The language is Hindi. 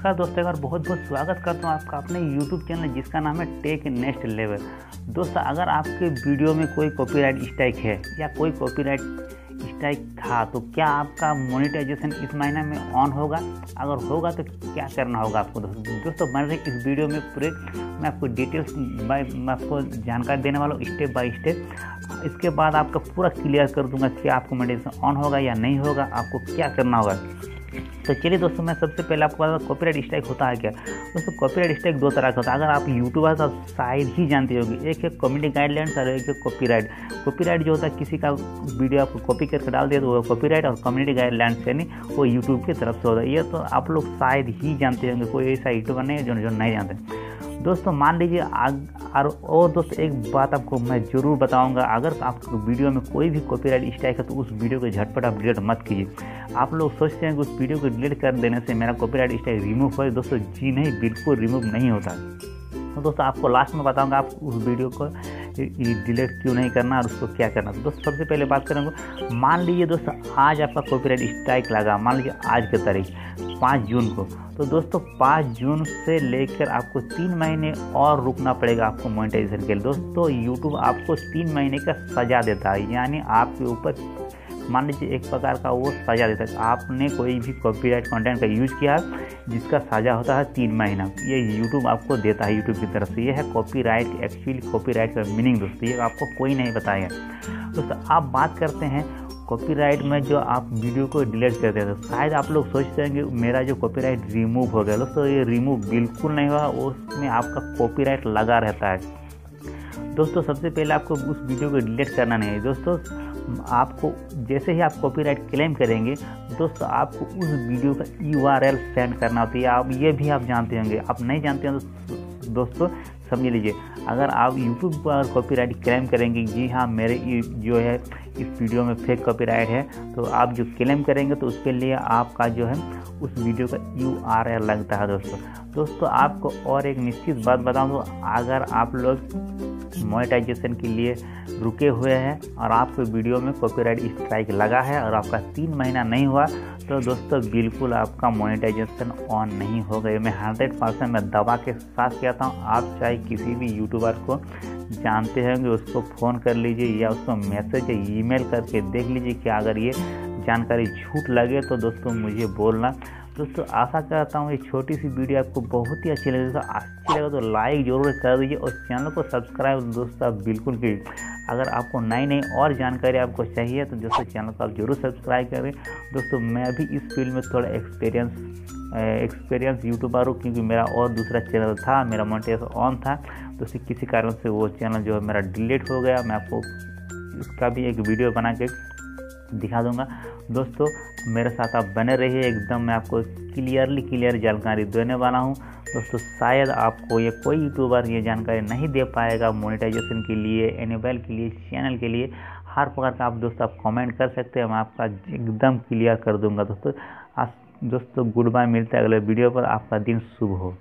दोस्तों, एक बार बहुत बहुत स्वागत करता हूँ आपका अपने YouTube चैनल जिसका नाम है टेक नेक्स्ट लेवल दोस्तों, अगर आपके वीडियो में कोई कॉपीराइट स्ट्राइक है या कोई कॉपीराइट स्ट्राइक था तो क्या आपका मोनिटाइजेशन इस महीने में ऑन होगा? अगर होगा तो क्या करना होगा आपको दोस्तों? दोस्तों बन इस वीडियो में पूरे मैं आपको डिटेल्स बाय मैं आपको जानकारी देने वाला हूँ स्टेप बाय स्टेप इसके बाद आपका पूरा क्लियर कर दूँगा कि आपको मोनेटाइजेशन ऑन होगा या नहीं होगा, आपको क्या करना होगा। तो चलिए दोस्तों, मैं सबसे पहले आपको बता कॉपीराइट स्ट्राइक होता है क्या? दोस्तों कॉपीराइट स्ट्राइक दो तरह का होता है। अगर आप यूट्यूबर तो शायद ही जानती होगी। एक है कम्युनिटी गाइडलाइंस और एक है कॉपीराइट कॉपीराइट जो होता है, किसी का वीडियो आपको कॉपी करके डाल दिया तो वो कॉपीराइट और कम्युनिटी गाइडलाइंस यानी वो यूट्यूब की तरफ़ से होता है। ये तो आप लोग शायद ही जानते होंगे, कोई ऐसा यूट्यूबर नहीं है जो नहीं जानते। दोस्तों, मान लीजिए और दोस्तों, एक बात आपको मैं ज़रूर बताऊँगा। अगर आपको वीडियो में कोई भी कॉपीराइट स्ट्राइक है तो उस वीडियो को झटपट आप डिलीट मत कीजिए। आप लोग सोचते हैं कि उस वीडियो को डिलीट कर देने से मेरा कॉपीराइट स्ट्राइक रिमूव हो, दोस्तों, जी नहीं, बिल्कुल रिमूव नहीं होता। तो दोस्तों, आपको लास्ट में बताऊँगा, आप उस वीडियो को डिलीट क्यों नहीं करना और उसको क्या करना? तो दोस्तों, सबसे पहले बात करेंगे, मान लीजिए दोस्तों, आज आपका कॉपीराइट स्ट्राइक लगा, मान लीजिए आज की तारीख, पाँच जून को। तो दोस्तों, पाँच जून से लेकर आपको तीन महीने और रुकना पड़ेगा आपको मोनिटाइजेशन के लिए। दोस्तों यूट्यूब आपको तीन महीने का सजा देता है, यानी आपके ऊपर मान लीजिए एक प्रकार का वो सजा देता है। आपने कोई भी कॉपीराइट कंटेंट का यूज़ किया, जिसका सजा होता है तीन महीना। ये यूट्यूब आपको देता है यूट्यूब की तरफ़ से। ये है कॉपीराइट एक्चुअली कॉपीराइट का मीनिंग दोस्तों, ये आपको कोई नहीं बताएगा। दोस्तों, आप बात करते हैं कॉपीराइट में जो आप वीडियो को डिलीट करते हैं। तो शायद आप लोग सोचते हैं कि मेरा जो कॉपीराइट रिमूव हो गया। दोस्तों, ये रिमूव बिल्कुल नहीं हुआ, उसमें आपका कॉपीराइट लगा रहता है। दोस्तों, सबसे पहले आपको उस वीडियो को डिलीट करना नहीं है। दोस्तों आपको, जैसे ही आप कॉपीराइट क्लेम करेंगे, दोस्तों, आपको उस वीडियो का यूआरएल सेंड करना होता है। आप ये भी आप जानते होंगे। आप नहीं जानते हैं तो दोस्तों, समझ लीजिए। अगर आप यूट्यूब पर कॉपीराइट क्लेम करेंगे, जी हाँ मेरे जो है, इस वीडियो में फेक कॉपीराइट है तो आप जो क्लेम करेंगे तो उसके लिए आपका जो है, उस वीडियो का यूआरएल लगता है, दोस्तों। दोस्तों, आपको और एक निश्चित बात बताऊँ तो अगर आप लोग मोनेटाइजेशन के लिए रुके हुए हैं और आपके वीडियो में कॉपीराइट स्ट्राइक लगा है और आपका तीन महीना नहीं हुआ तो दोस्तों बिल्कुल आपका मोनेटाइजेशन ऑन नहीं होगा मैं हंड्रेड परसेंट मैं दवा के साथ कहता हूँ, आप चाहे किसी भी यूट्यूबर को जानते होंगे, उसको फ़ोन कर लीजिए या उसको मैसेज या ईमेल करके देख लीजिए कि अगर ये जानकारी झूठ लगे तो दोस्तों मुझे बोलना दोस्तों, आशा करता हूँ ये छोटी सी वीडियो आपको बहुत ही अच्छी लगी। तो अच्छी लगे तो लाइक ज़रूर कर दीजिए और चैनल को सब्सक्राइब दोस्तों आप बिल्कुल की अगर आपको नई नई और जानकारी आपको चाहिए तो दोस्तों चैनल को आप ज़रूर सब्सक्राइब करें। दोस्तों, मैं अभी इस फ़ील्ड में थोड़ा एक्सपीरियंस एक्सपीरियंस यूट्यूबर हूँ, क्योंकि मेरा और दूसरा चैनल था, मेरा मोनिटाइज ऑन था। तो किसी कारण से वो चैनल जो है मेरा डिलीट हो गया। मैं आपको उसका भी एक वीडियो बना के दिखा दूँगा। दोस्तों, मेरे साथ आप बने रहिए। एकदम मैं आपको क्लियरली क्लियर जानकारी देने वाला हूँ। दोस्तों, शायद आपको ये कोई यूट्यूबर ये जानकारी नहीं दे पाएगा मोनेटाइजेशन के लिए एनेबल के लिए चैनल के लिए। हर प्रकार का आप दोस्तों, आप कमेंट कर सकते हैं। मैं आपका एकदम क्लियर कर दूँगा दोस्तों। आज दोस्तों गुड बाय मिलते हैं अगले वीडियो पर। आपका दिन शुभ हो।